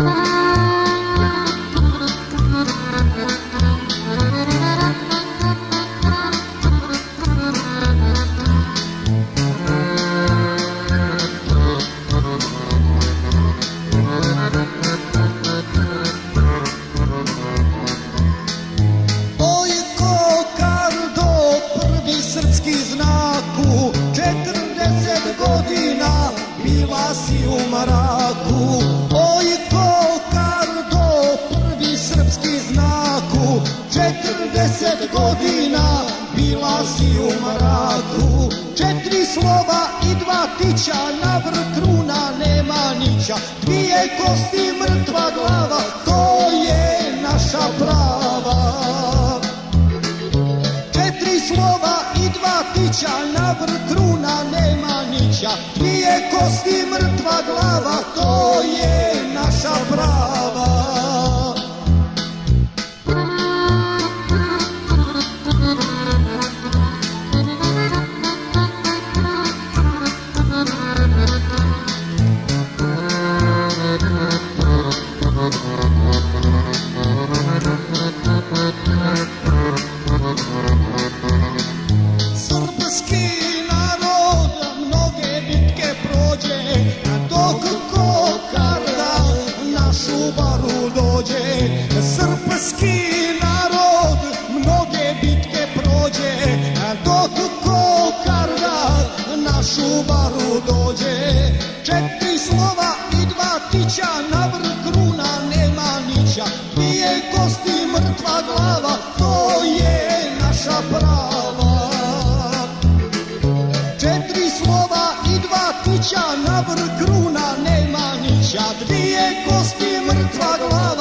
Oj slova i dva tića, na vrh kruna nema nića, dvije kosti mrtva glava, to je naša prava. Četiri slova i dva tića, na vrh kruna nema nića, dvije kosti mrtva na šubaru dođe. Četiri slova i dva tića, mrtva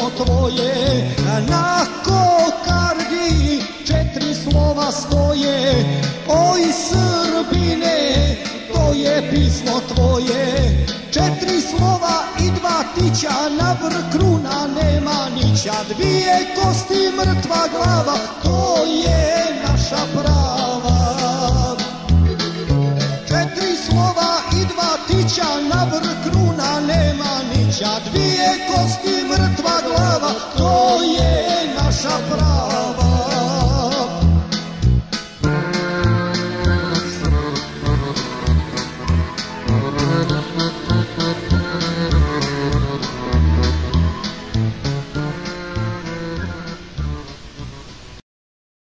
pismo tvoje. Na kokardi četiri slova stoje, oj Srbine, to je pismo tvoje. Četiri slova i dva tića, na vrh nema nića, dvije kosti mrtva glava, to je naša prava. Četiri slova i dva tića, na vrh nema nića, dvije kosti mrtva Oh,